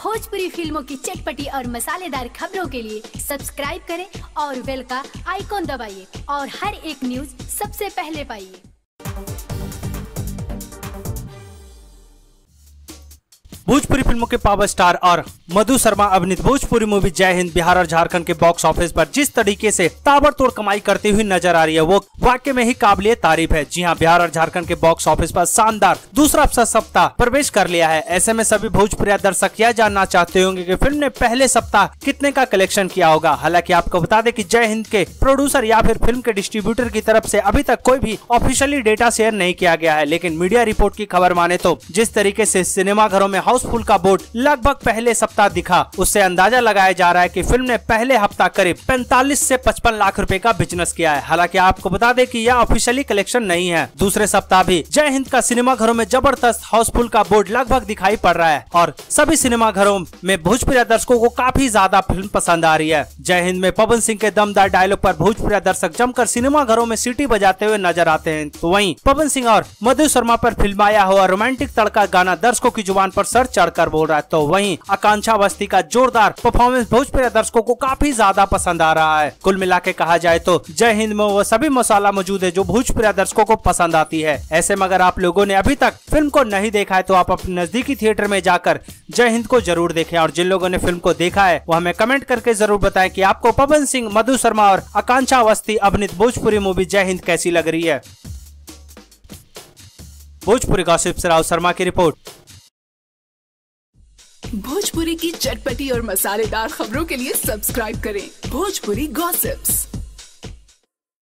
भोजपुरी फ़िल्मों की चटपटी और मसालेदार खबरों के लिए सब्सक्राइब करें और बेल का आइकॉन दबाइए और हर एक न्यूज़ सबसे पहले पाइए। भोजपुरी फ़िल्मों के पावर स्टार और मधु शर्मा, अभिनीत भोजपुरी मूवी जय हिंद, बिहार और झारखंड के बॉक्स ऑफ़िस पर जिस तरीके से ताबड़तोड़ कमाई करती हुई नज़र आ रही है, वो वाकई में ही काबिलिय तारीफ़ है। जी हाँ बिहार और झारखंड के बॉक्स ऑफ़िस पर शानदार दूसरा सप्ताह प्रवेश कर लिया है। ऐसे में सभी भोजपुरी दर्शक यह जानना चाहते होंगे की फ़िल्म ने पहले सप्ताह कितने का कलेक्शन किया होगा। हालाँकि आपको बता दें की जय हिंद के प्रोड्यूसर या फिर फ़िल्म के डिस्ट्रीब्यूटर की तरफ़ ऐसी अभी तक कोई भी ऑफिशियली डेटा शेयर नहीं किया गया है, लेकिन मीडिया रिपोर्ट की खबर माने तो जिस तरीके ऐसी सिनेमा घरों में हाउसफुल का बोर्ड लगभग पहले सप्ताह दिखा। उससे अंदाज़ा लगाया जा रहा है कि फ़िल्म ने पहले हफ़्ता करीब 45 से 55 लाख रुपए का बिज़नेस किया है। हालाँकि आपको बता दें कि यह ऑफिशियली कलेक्शन नहीं है। दूसरे सप्ताह भी जय हिंद का सिनेमा घरों में ज़बरदस्त हाउसफुल का बोर्ड लगभग दिखाई पड़ रहा है और सभी सिनेमा घरों में भोजपुरी दर्शकों को काफ़ी ज़्यादा फ़िल्म पसंद आ रही है। जय हिंद में पवन सिंह के दमदार डायलॉग पर भोजपुरी दर्शक जमकर सिनेमा घरों में सीटी बजाते हुए नज़र आते हैं। तो वहीं पवन सिंह और मधु शर्मा पर फिल्माया हुआ रोमांटिक तड़का गाना दर्शकों की ज़ुबान पर सर चढ़कर बोल रहा है। तो वहीं आकांक्षा अवस्थी का जोरदार परफॉर्मेंस भोजपुरी दर्शकों को काफ़ी ज़्यादा पसंद आ रहा है। कुल मिला के कहा जाए तो जय हिंद में वो सभी मसाला मौजूद है जो भोजपुरी दर्शकों को पसंद आती है। ऐसे में अगर आप लोगों ने अभी तक फ़िल्म को नहीं देखा है तो आप अपने नजदीकी थिएटर में जाकर जय हिंद को ज़रूर देखें। और जिन लोगों ने फ़िल्म को देखा है, वो हमें कमेंट करके ज़रूर बताएँ कि आपको पवन सिंह, मधु शर्मा और आकांक्षा अवस्थी अभिनीत भोजपुरी मूवी जय हिंद कैसी लग रही है। भोजपुरी का राव शर्मा की रिपोर्ट। भोजपुरी की चटपटी और मसालेदार खबरों के लिए सब्सक्राइब करें भोजपुरी गॉसिप्स।